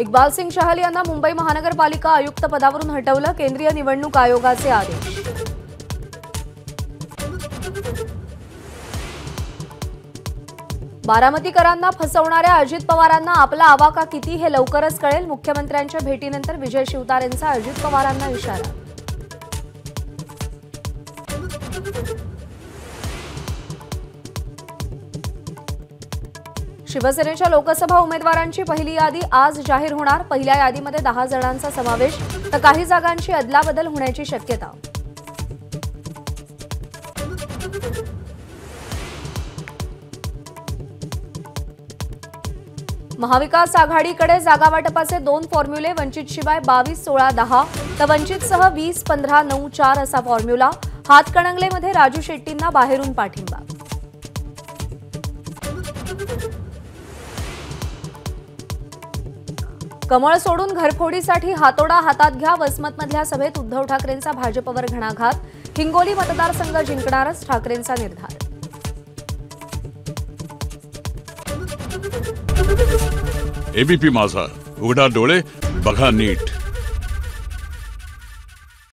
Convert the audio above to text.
इक्बाल सिंग शहल यांना मुंबई महानगरपालिका आयुक्त पदावरून हटवलं केंद्रीय निवडणूक आयोगाचे आदेश. बारामतीकरांना फसवणाऱ्या अजित पवारांना आपला आवाका किती हे लवकरच कळेल. मुख्यमंत्र्यांच्या भेटीनंतर विजय शिवतारेंचा अजित पवारांना इशारा. शिवसेनेच्या लोकसभा उमेदवारांची पहिली यादी आज जाहीर होणार. पहिल्या यादीमध्ये दहा जणांचा समावेश तर काही जागांची अदलाबदल होण्याची शक्यता. महाविकास आघाडीकडे जागावाटपाचे दोन फॉर्म्युले वंचित शिवाय बावीस सोळा दहा तर वंचितसह वीस पंधरा नऊ चार असा फॉर्म्युला. हातकणंगलेमध्ये राजू शेट्टींना बाहेरून पाठिंबा. कमळ सोडून घरफोडीसाठी हातोडा हातात घ्या. वसमतमधल्या सभेत उद्धव ठाकरेंचा भाजपवर घणाघात. हिंगोली मतदारसंघ जिंकणारच ठाकरेंचा निर्धार. एबीपी माझा. उघडा डोळे बघा नीट.